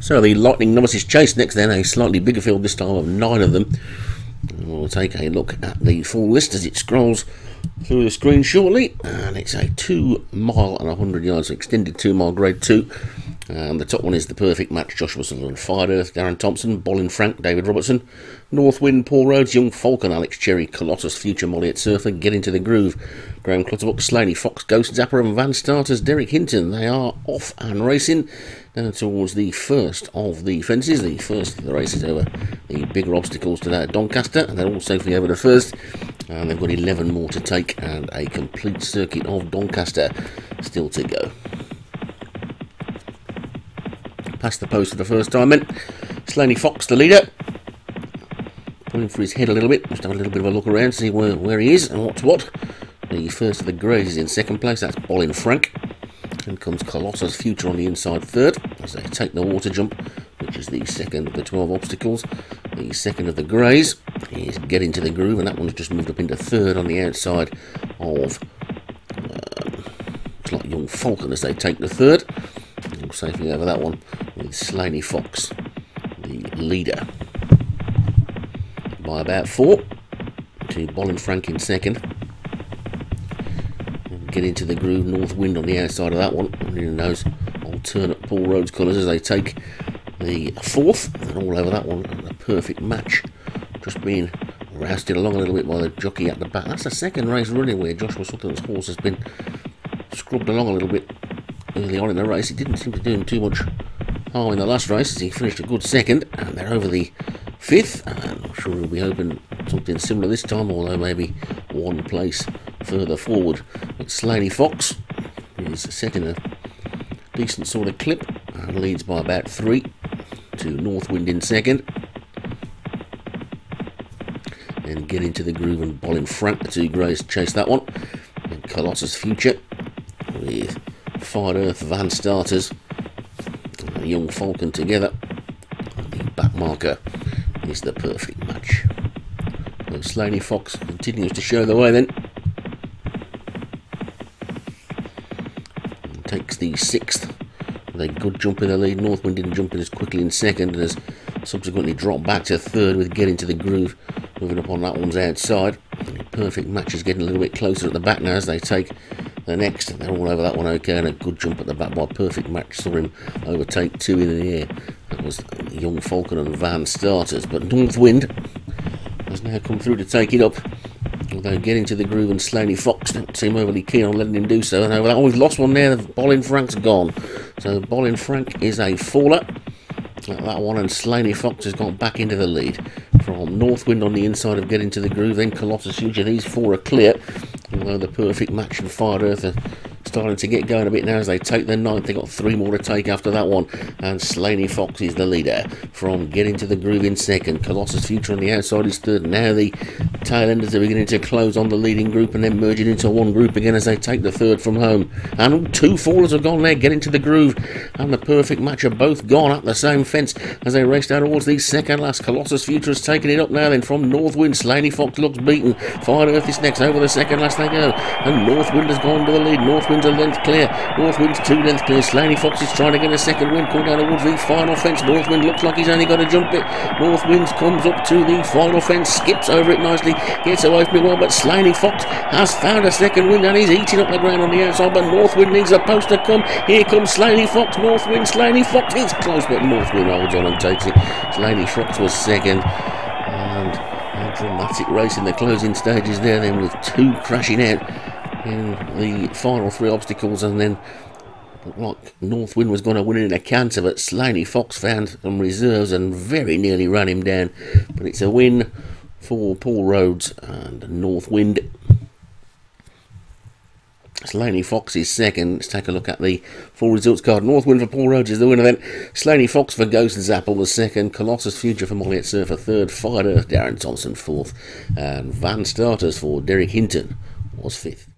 So the Lightning Novices Chase next then, a slightly bigger field this time of nine of them. We'll take a look at the full list as it scrolls through the screen shortly. And it's a two mile and a hundred yards extended two mile grade two. And the top one is the perfect match. Joshua Sutherland, Fired Earth, Darren Thompson, Bollin Frank, David Robertson, Northwind, Paul Rhodes, Young Falcon, Alex Cherry, Colossus, Future Molly at Surfer, Get Into the Groove, Graham Clutterbuck, Slaney, Fox, Ghost Zapper, and Van Starters, Derek Hinton. They are off and racing down towards the first of the fences, the first of the races over the bigger obstacles to that Doncaster, and they're all safely over the first. And they've got 11 more to take, and a complete circuit of Doncaster still to go past the post for the first time then. Slaney Fox, the leader. Pulling for his head a little bit, just have a little bit of a look around, see where, where he is and what's what. The first of the greys is in second place, that's Bollin Frank. Then comes Colossus Future on the inside third, as they take the water jump, which is the second of the 12 obstacles. The second of the greys is Get Into the Groove, and that one's just moved up into third on the outside of um, it's like Young Falcon as they take the third. Safely over that one with Slaney Fox, the leader, by about four to Bollin Frank in second. Get into the groove, North Wind on the outside of that one, in those alternate Paul Rhodes colours as they take the fourth, and all over that one, a perfect match. Just being rousted along a little bit by the jockey at the back. That's the second race running where Joshua Sutherland's horse has been scrubbed along a little bit early on in the race. He didn't seem to do him too much harm in the last race he finished a good second, and they're over the fifth. I'm sure we'll be hoping something similar this time, although maybe one place further forward. But Slaney Fox is setting a decent sort of clip and leads by about three to Northwind in second. Then get into the groove and Bollin Frank, the two greys chase that one. And Colossus Future with Fired Earth Van Starters and Young Falcon together. The back marker is the perfect match. So Slaney Fox continues to show the way then. And takes the sixth with a good jump in the lead. Northwind didn't jump in as quickly in second and has subsequently dropped back to third with Get Into the Groove, moving up on that one's outside. Perfect match is getting a little bit closer at the back now as they take the next, they're all over that one okay, and a good jump at the back by perfect match. Saw him overtake two in the air. That was Young Falcon and Van Starters. But Northwind has now come through to take it up. Although Get Into the Groove and Slaney Fox don't seem overly keen on letting him do so. And over that, oh, we've lost one there. The Bollin Frank's gone. So Bollin Frank is a faller. That one and Slaney Fox has got back into the lead from Northwind on the inside of Get Into the Groove, then Colossus Future. These four are clear. Although the perfect match and Fired Earth are starting to get going a bit now as they take the ninth. They've got three more to take after that one. And Slaney Fox is the leader from Get Into the Groove in second. Colossus Future on the outside is third. Now the tail enders are beginning to close on the leading group and then merging into one group again as they take the third from home. And two fallers have gone there, Get Into the Groove. And the perfect match are both gone up the same fence as they race down towards the second last. Colossus Future has taken it up now then from Northwind. Slaney Fox looks beaten. Fired Earth is next over the second last they go. And Northwind has gone to the lead. Northwind's a length clear. Northwind's two lengths clear. Slaney Fox is trying to get a second win. Come down towards the final fence. Northwind looks like he's only got to jump it. Northwind comes up to the final fence, skips over it nicely, gets away from it well, but Slaney Fox has found a second win and he's eating up the ground on the outside. But Northwind needs a post to come. Here comes Slaney Fox. Northwind, Slaney Fox. It's close, but Northwind holds on and takes it. Slaney Fox was second. And a dramatic race in the closing stages there, then with two crashing out the final three obstacles, and then like Northwind was going to win in a canter, but Slaney Fox found some reserves and very nearly ran him down. But it's a win for Paul Rhodes and Northwind. Slaney Fox is second. Let's take a look at the full results card. Northwind for Paul Rhodes is the winner then. Slaney Fox for Ghost Zapper was second. Colossus Future for Molly at Surfer third. Fired Earth Darren Thompson fourth. And Van Starters for Derek Hinton was fifth.